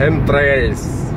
M3